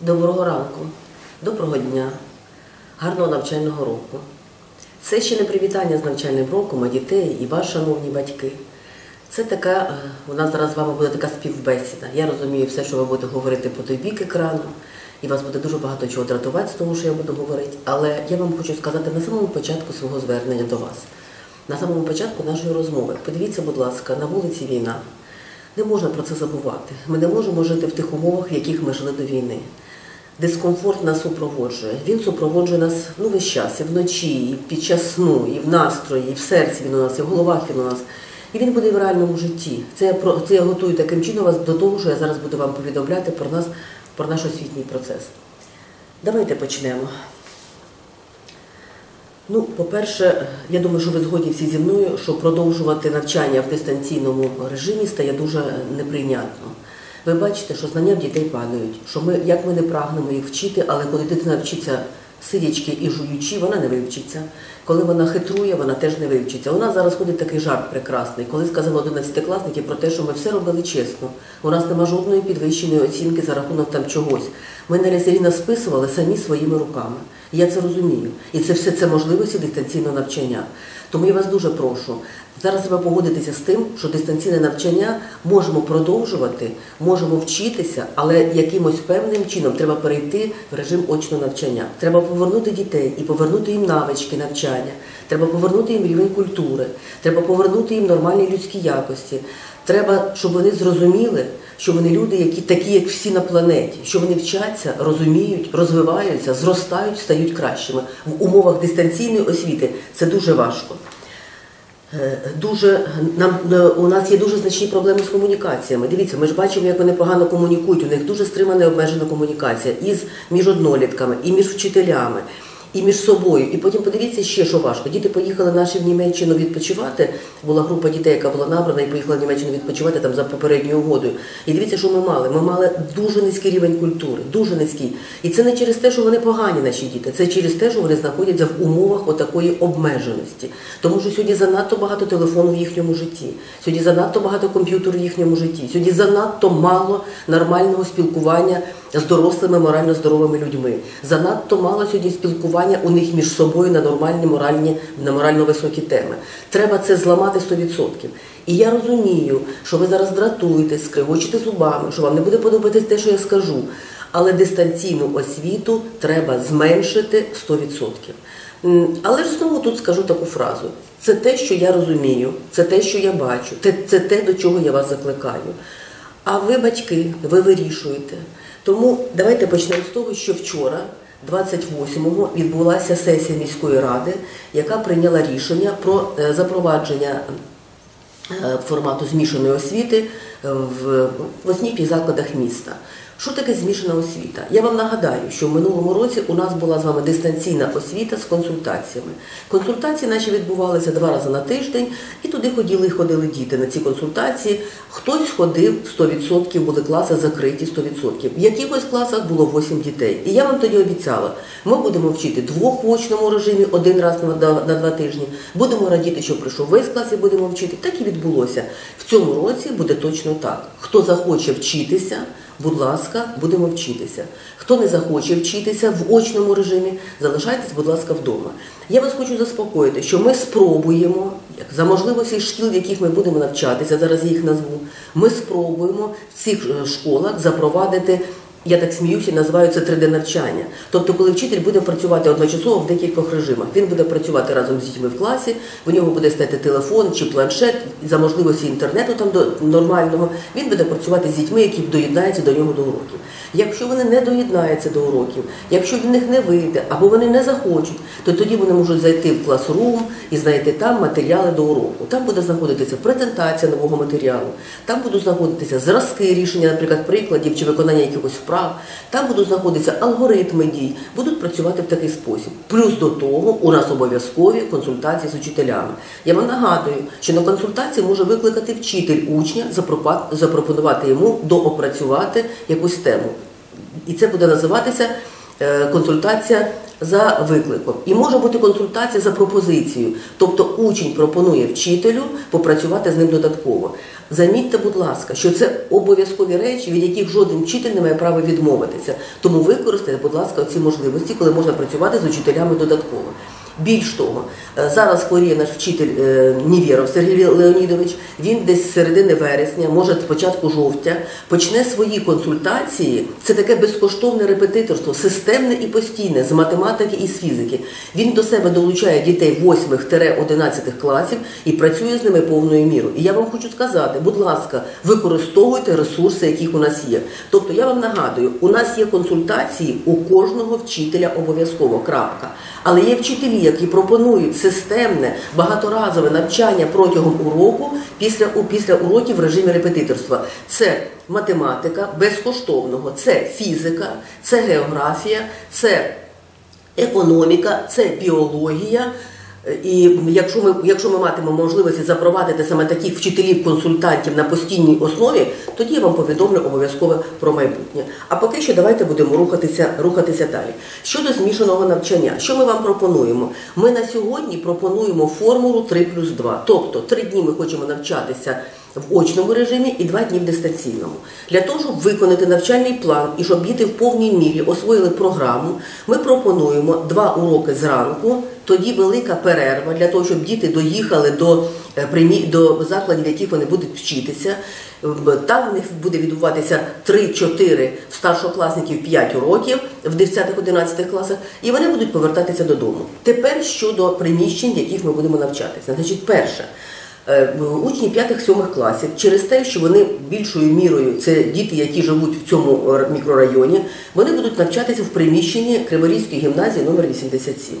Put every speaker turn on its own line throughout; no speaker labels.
Доброго ранку, доброго дня, гарного навчального року. Це ще не привітання з навчальним роком, а дітей і вас, шановні батьки. Це така, е, у нас зараз з вами буде така співбесіда. Я розумію все, що ви будете говорити по той бік екрану, і вас буде дуже багато чого дратувати з того, що я буду говорити. Але я вам хочу сказати на самому початку свого звернення до вас, на самому початку нашої розмови. Подивіться, будь ласка, на вулиці війна. Не можна про це забувати. Ми не можемо жити в тих умовах, в яких ми жили до війни. Дискомфорт нас супроводжує. Він супроводжує нас ну, весь час, і вночі, і під час сну, і в настрої, і в серці він у нас, і в головах він у нас. І він буде в реальному житті. Це я про це я готую таким чином вас до того, що я зараз буду вам повідомляти про нас, про наш освітній процес. Давайте почнемо. Ну, по-перше, я думаю, що ви згодні всі зі мною, що продовжувати навчання в дистанційному режимі стає дуже неприйнятно. Ви бачите, що знання в дітей падають, що ми, як ми не прагнемо їх вчити, але коли дитина вчиться сидячки і жуючи, вона не вивчиться. Коли вона хитрує, вона теж не вивчиться. У нас зараз ходить такий жарт прекрасний, коли сказали 11-класники про те, що ми все робили чесно. У нас нема жодної підвищеної оцінки за рахунок там чогось. Ми на Лісаріна списували самі своїми руками. Я це розумію. І це все це можливості дистанційного навчання. Тому я вас дуже прошу. Зараз треба погодитися з тим, що дистанційне навчання можемо продовжувати, можемо вчитися, але якимось певним чином треба перейти в режим очного навчання. Треба повернути дітей і повернути їм навички навчання. Треба повернути їм рівень культури, треба повернути їм нормальні людські якості. Треба, щоб вони зрозуміли, що вони люди, які такі, як всі на планеті, що вони вчаться, розуміють, розвиваються, зростають, стають кращими в умовах дистанційної освіти. Це дуже важко. Е, Дуже нам е, у нас є дуже значні проблеми з комунікаціями. Дивіться, ми ж бачимо, як вони погано комунікують. У них дуже стримана і обмежена комунікація і з між однолітками, і між вчителями, і між собою. І потім подивіться ще, що важко. Діти поїхали наші в Німеччину відпочивати. Була група дітей, яка була набрана, і поїхала в Німеччину відпочивати там за попередньою угодою. І дивіться, що ми мали. Ми мали дуже низький рівень культури, дуже низький. І це не через те, що вони погані, наші діти, це через те, що вони знаходяться в умовах отакої обмеженості. Тому що сьогодні занадто багато телефону в їхньому житті, сьогодні занадто багато комп'ютерів в їхньому житті, сьогодні занадто мало нормального спілкування з дорослими морально здоровими людьми. Занадто мало сьогодні спілкування у них між собою на нормальні моральні, на морально високі теми. Треба це зламати 100%. І я розумію, що ви зараз дратуєтесь, скригочите зубами, що вам не буде подобатись те, що я скажу. Але дистанційну освіту треба зменшити 100%. Але ж знову тут скажу таку фразу: це те, що я розумію, це те, що я бачу, це те, до чого я вас закликаю. А ви, батьки, ви вирішуєте. Тому давайте почнемо з того, що вчора, 28-го, відбулася сесія міської ради, яка прийняла рішення про е, запровадження е, формату змішаної освіти в в освітніх закладах міста. Що таке змішана освіта? Я вам нагадаю, що в минулому році у нас була з вами дистанційна освіта з консультаціями. Консультації наші відбувалися два рази на тиждень, і туди ходили ходили діти на ці консультації. Хтось ходив 100%, були класи закриті 100%. В якихось класах було 8 дітей. І я вам тоді обіцяла, ми будемо вчити двох в очному режимі один раз на два тижні. Будемо радіти, що прийшов весь клас і будемо вчити. Так і відбулося. В цьому році буде точно так. Хто захоче вчитися, будь ласка, будемо вчитися. Хто не захоче вчитися в очному режимі, залишайтесь, будь ласка, вдома. Я вас хочу заспокоїти, що ми спробуємо, як за можливості шкіл, в яких ми будемо навчатися, зараз їх назву, ми спробуємо в цих е, школах запровадити. Я так сміюся, називаю це 3D-навчання. Тобто, коли вчитель буде працювати одночасово в декількох режимах, він буде працювати разом з дітьми в класі, в нього буде стояти телефон чи планшет за можливості інтернету там до нормального. Він буде працювати з дітьми, які доєднаються до нього до уроків. Якщо вони не доєднаються до уроків, якщо в них не вийде або вони не захочуть, то тоді вони можуть зайти в класрум і знайти там матеріали до уроку. Там буде знаходитися презентація нового матеріалу, там будуть знаходитися зразки рішення, наприклад, прикладів чи виконання якихось вправ. Там будуть знаходитися алгоритми дій, будуть працювати в такий спосіб. Плюс до того у нас обов'язкові консультації з учителями. Я вам нагадую, що на консультації може викликати вчитель учня, запропонувати йому доопрацювати якусь тему. І це буде називатися е, консультація за викликом. І може бути консультація за пропозицією. Тобто учень пропонує вчителю попрацювати з ним додатково. Замітьте, будь ласка, що це обов'язкові речі, від яких жоден вчитель не має права відмовитися. Тому використайте, будь ласка, ці можливості, коли можна працювати з учителями додатково. Більш того, е, зараз хворіє наш вчитель е, Нівєров Сергій Леонідович. Він десь з середини вересня, може з початку жовтня, почне свої консультації. Це таке безкоштовне репетиторство, системне і постійне з математики і з фізики. Він до себе долучає дітей 8-11 класів і працює з ними повною мірою. І я вам хочу сказати, будь ласка, використовуйте ресурси, яких у нас є. Тобто я вам нагадую, у нас є консультації у кожного вчителя обов'язково. Крапка. Але є вчителі, які пропонують системне багаторазове навчання протягом уроку після, після уроків в режимі репетиторства. Це математика безкоштовного, це фізика, це географія, це економіка, це біологія. І якщо ми, якщо ми матимемо можливості запровадити саме таких вчителів-консультантів на постійній основі, тоді я вам повідомлю обов'язково про майбутнє. А поки що давайте будемо рухатися, рухатися далі. Щодо змішаного навчання, що ми вам пропонуємо? Ми на сьогодні пропонуємо формулу 3 плюс 2. Тобто три дні ми хочемо навчатися в очному режимі і 2 дні в дистанційному. Для того, щоб виконати навчальний план і щоб діти в повній мірі освоїли програму, ми пропонуємо 2 уроки зранку. Тоді велика перерва для того, щоб діти доїхали до е, до закладів, в яких вони будуть вчитися. Там в них буде відбуватися 3-4 в старшокласників 5 уроків в 10-11 класах, і вони будуть повертатися додому. Тепер щодо приміщень, в яких ми будемо навчатися. Значить, перше. Е, Учні 5-7 класів через те, що вони більшою мірою це діти, які живуть в цьому е, мікрорайоні, вони будуть навчатися в приміщенні Криворізької гімназії номер 87.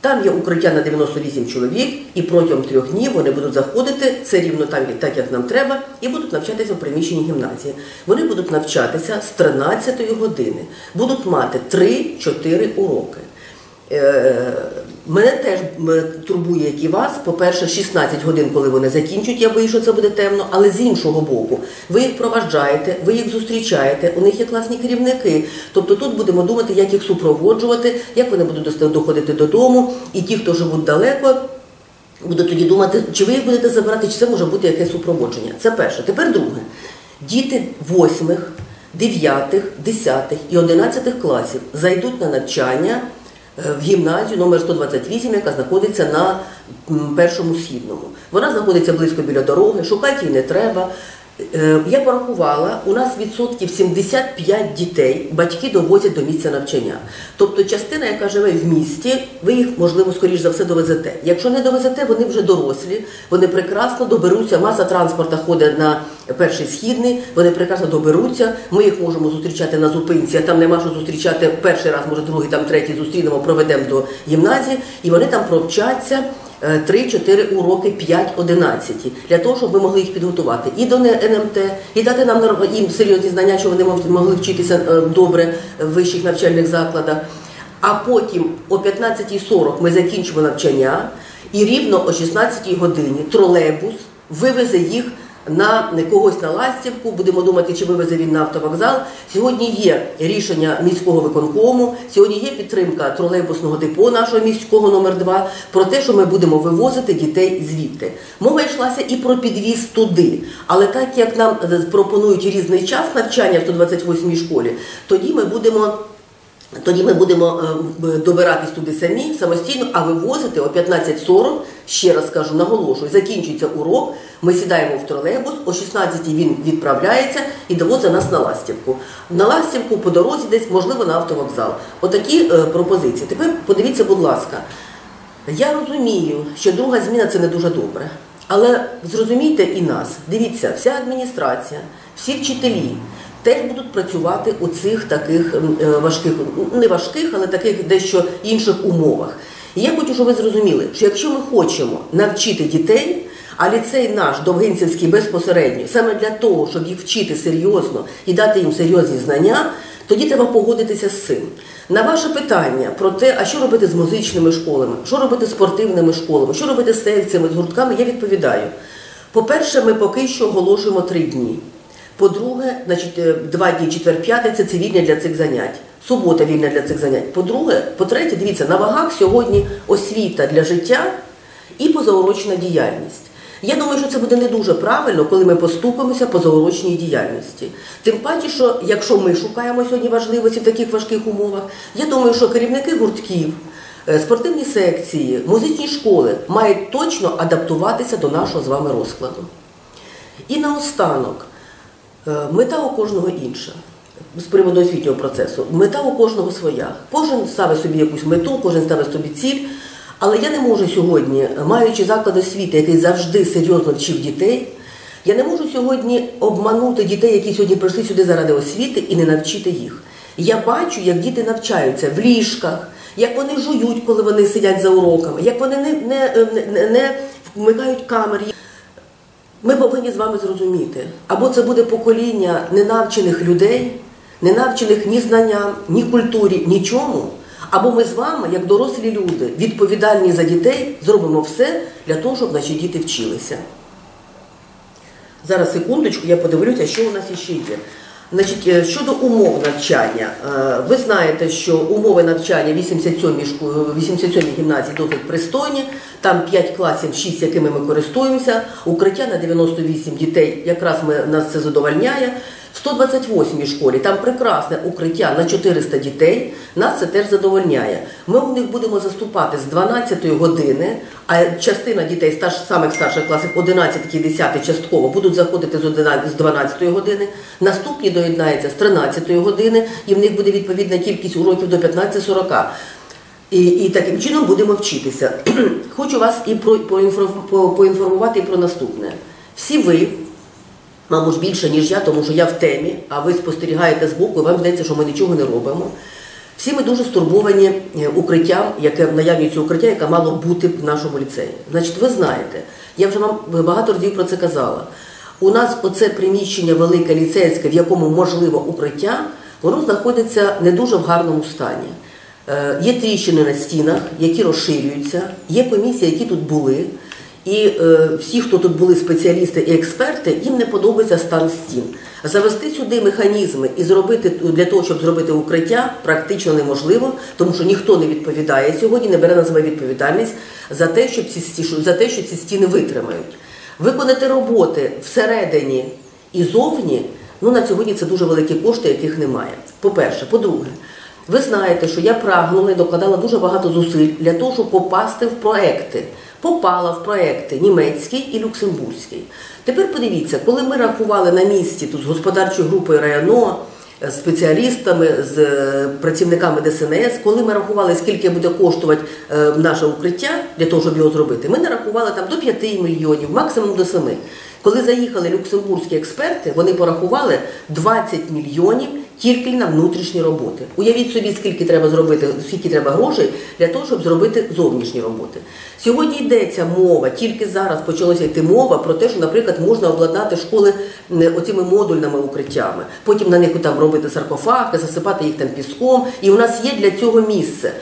Там є укриття на 98 чоловік, і протягом трьох днів вони будуть заходити, це рівно так, так як нам треба, і будуть навчатися в приміщенні гімназії. Вони будуть навчатися з 13 години, будуть мати 3-4 уроки. Мене теж турбує, як і вас. По-перше, 16 годин, коли вони закінчують, я боюсь, що це буде темно. Але з іншого боку, ви їх проваджаєте, ви їх зустрічаєте, у них є класні керівники. Тобто тут будемо думати, як їх супроводжувати, як вони будуть доходити додому. І ті, хто живуть далеко, будуть тоді думати, чи ви їх будете забирати, чи це може бути якесь супроводження. Це перше. Тепер друге. Діти восьмих, дев'ятих, десятих і одинадцятих класів зайдуть на навчання в гімназію номер 128, яка знаходиться на першому східному. Вона знаходиться близько біля дороги, шукати її не треба. Е, Я порахувала, у нас відсотків 75 дітей батьки довозять до місця навчання. Тобто частина, яка живе в місті, ви їх, можливо, скоріш за все довезете. Якщо не довезете, вони вже дорослі, вони прекрасно доберуться. Маса транспорту ходить на перший східний, вони прекрасно доберуться. Ми їх можемо зустрічати на зупинці, а там нема що зустрічати перший раз, може другий, там третій зустрінемо, проведемо до гімназії, і вони там провчаться. 3-4 уроки 5-11, для того, щоб ми могли їх підготувати і до НМТ, і дати нам їм серйозні знання, що вони могли вчитися е, добре в вищих навчальних закладах. А потім о 15.40 ми закінчимо навчання, і рівно о 16 годині тролейбус вивезе їх на когось на ластівку. Будемо думати, чи вивезе він на автовокзал. Сьогодні є рішення міського виконкому. Сьогодні є підтримка тролейбусного депо нашого міського номер 2 про те, що ми будемо вивозити дітей звідти. Мова йшлася і про підвіз туди. Але так як нам е, пропонують різний час навчання в 128 школі, тоді ми будемо. Тоді ми будемо е, добиратись туди самі самостійно, а вивозити о 15.40, ще раз кажу, наголошую, закінчується урок, ми сідаємо в тролейбус, о 16.00 він відправляється і довозить нас на ластівку. На ластівку по дорозі десь, можливо, на автовокзал. Отакі е, пропозиції. Тепер подивіться, будь ласка, я розумію, що друга зміна це не дуже добре. Але зрозумійте і нас. Дивіться, вся адміністрація, всі вчителі теж будуть працювати у цих таких е, важких, не важких, але таких дещо інших умовах. І я хочу, щоб ви зрозуміли, що якщо ми хочемо навчити дітей, а ліцей наш Довгинцівський безпосередньо, саме для того, щоб їх вчити серйозно і дати їм серйозні знання, тоді треба погодитися з цим. На ваше питання про те, а що робити з музичними школами, що робити з спортивними школами, що робити з секціями, з гуртками, я відповідаю. По-перше, ми поки що оголошуємо три дні. По-друге, значить, е, два дні четвер п'ятий це цивільні для цих занять. субота вільна для цих занять. По-друге, по-третє, дивіться, на вагах сьогодні освіта для життя і позаурочна діяльність. Я думаю, що це буде не дуже правильно, коли ми поступимося по заурочній діяльності. Тим паче, що якщо ми шукаємо сьогодні важливості в таких важких умовах, я думаю, що керівники гуртків, е, спортивні секції, музичні школи мають точно адаптуватися до нашого з вами розкладу. І наостанок, мета у кожного інша. З приводу освітнього процесу. Мета у кожного своя. Кожен ставить собі якусь мету, кожен ставить собі ціль. Але я не можу сьогодні, маючи заклад освіти, який завжди серйозно вчив дітей, я не можу сьогодні обманути дітей, які сьогодні прийшли сюди заради освіти, і не навчити їх. Я бачу, як діти навчаються в ліжках, як вони жують, коли вони сидять за уроками, як вони не, не, не, не вмикають камери. Ми повинні з вами зрозуміти, або це буде покоління ненавчених людей, ненавчених ні знанням, ні культурі, нічому. Або ми з вами, як дорослі люди, відповідальні за дітей, зробимо все для того, щоб наші діти вчилися. Зараз секундочку, я подивлюся, що у нас іще є. Значить, е, щодо умов навчання, е, ви знаєте, що умови навчання 87 школ- 87 гімназії досить пристойні, там 5 класів, 6, якими ми користуємося, укриття на 98 дітей, якраз ми, нас це задовольняє. В 128 школі там прекрасне укриття на 400 дітей, нас це теж задовольняє. Ми у них будемо заступати з 12-ї години, а частина дітей стаж, самих старших класів 11 і 10 частково будуть заходити з 11 з 12 години. Наступні доєднаються з 13-ї години, і в них буде відповідна кількість уроків до 15-40. І, і таким чином будемо вчитися. Хочу вас і про, поінформ- поінформувати і про наступне. Всі ви, мабуть, більше, ніж я, тому що я в темі, а ви спостерігаєте збоку, і вам здається, що ми нічого не робимо. Всі ми дуже стурбовані е, укриттям, яке наявністю укриття, яке мало бути в нашому ліцеї. Значить, ви знаєте, я вже вам багато разів про це казала. У нас оце приміщення велике ліцейське, в якому можливо укриття, воно знаходиться не дуже в гарному стані. Е, Є тріщини на стінах, які розширюються, є комісії, які тут були. І е, всі, хто тут були спеціалісти і експерти, їм не подобається стан стін. Завести сюди механізми і зробити для того, щоб зробити укриття, практично неможливо, тому що ніхто не відповідає сьогодні, не бере на себе відповідальність за те, щоб ці за те, що ці стіни витримають. Виконати роботи всередині і зовні. Ну на сьогодні це дуже великі кошти, яких немає. По-перше, по-друге, ви знаєте, що я прагнула і докладала дуже багато зусиль для того, щоб попасти в проекти. Попала в проекти німецький і люксембурзький. Тепер подивіться, коли ми рахували на місці тут з господарчою групою районо, з спеціалістами, з е, працівниками ДСНС, коли ми рахували, скільки буде коштувати е, наше укриття для того, щоб його зробити, ми нарахували там до 5 мільйонів, максимум до 7. Коли заїхали люксембурзькі експерти, вони порахували 20 мільйонів тільки на внутрішні роботи. Уявіть собі, скільки треба зробити, скільки треба грошей для того, щоб зробити зовнішні роботи. Сьогодні йдеться мова, тільки зараз почалася йти мова про те, що, наприклад, можна обладнати школи оцими модульними укриттями, потім на них там робити саркофаги, засипати їх там піском. І у нас є для цього місце.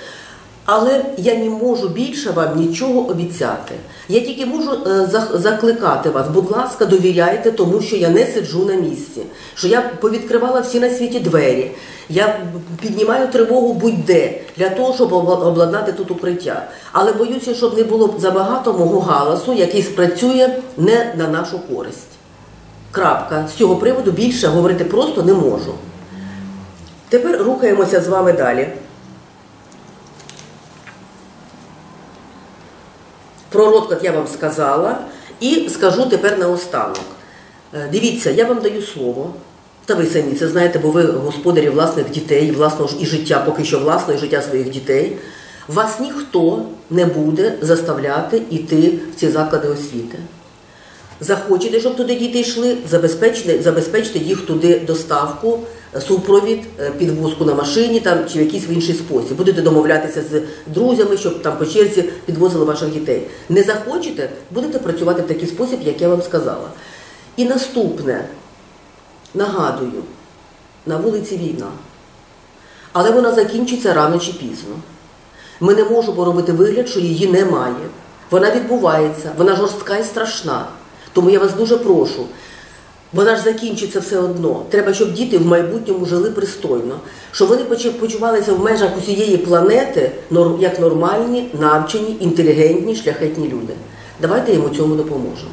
Але я не можу більше вам нічого обіцяти. Я тільки можу е, закликати вас, будь ласка, довіряйте, тому що я не сиджу на місці. Що я повідкривала всі на світі двері. Я піднімаю тривогу будь-де для того, щоб обладнати тут укриття. Але боюся, щоб не було забагато мого галасу, який спрацює не на нашу користь. Крапка. З цього приводу більше говорити просто не можу. Тепер рухаємося з вами далі. Про розклад я вам сказала і скажу тепер наостанок. Е, Дивіться, я вам даю слово. Та ви самі це знаєте, бо ви господарі власних дітей, власного і життя, поки що власного і життя своїх дітей. Вас ніхто не буде заставляти йти в ці заклади освіти. Захочете, щоб туди діти йшли, забезпечте, забезпечте їх туди доставку, е, супровід, е, підвозку на машині там, чи в якийсь в інший спосіб. Будете домовлятися з друзями, щоб там по черзі підвозили ваших дітей. Не захочете, будете працювати в такий спосіб, як я вам сказала. І наступне, нагадую, на вулиці війна. Але вона закінчиться рано чи пізно. Ми не можемо робити вигляд, що її немає. Вона відбувається, вона жорстка і страшна. Тому я вас дуже прошу, Вона ж закінчиться все одно. Треба, щоб діти в майбутньому жили пристойно, щоб вони почу- почувалися в межах усієї планети як нормальні, навчені, інтелігентні, шляхетні люди. Давайте їм у цьому допоможемо.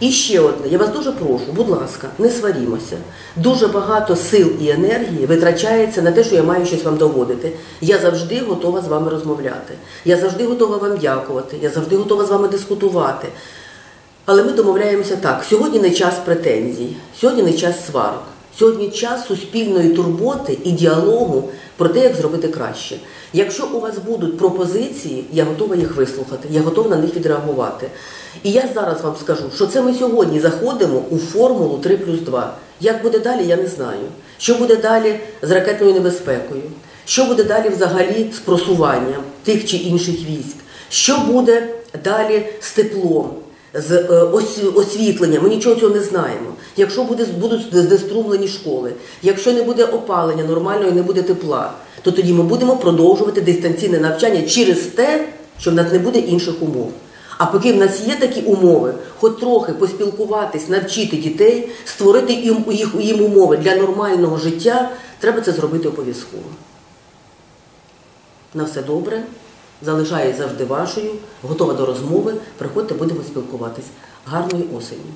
І ще одне, я вас дуже прошу, будь ласка, не сварімося. Дуже багато сил і енергії витрачається на те, що я маю щось вам доводити. Я завжди готова з вами розмовляти. Я завжди готова вам дякувати. Я завжди готова з вами дискутувати. Але ми домовляємося так: сьогодні не час претензій, сьогодні не час сварок, сьогодні час суспільної турботи і діалогу про те, як зробити краще. Якщо у вас будуть пропозиції, я готова їх вислухати, я готова на них відреагувати. І я зараз вам скажу, що це ми сьогодні заходимо у формулу 3 плюс 2. Як буде далі, я не знаю. Що буде далі з ракетною небезпекою? Що буде далі взагалі з просуванням тих чи інших військ? Що буде далі з теплом? З е, освітленням, ми нічого цього не знаємо. Якщо буде, будуть знеструмлені школи, якщо не буде опалення нормального і не буде тепла, то тоді ми будемо продовжувати дистанційне навчання через те, що в нас не буде інших умов. А поки в нас є такі умови, хоч трохи поспілкуватись, навчити дітей, створити їм, їх, їм умови для нормального життя, треба це зробити обов'язково. На все добре. Залишаюсь завжди вашою, готова до розмови. Приходьте, будемо спілкуватись. Гарної осені!